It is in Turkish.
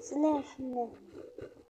Siz ne şimdi?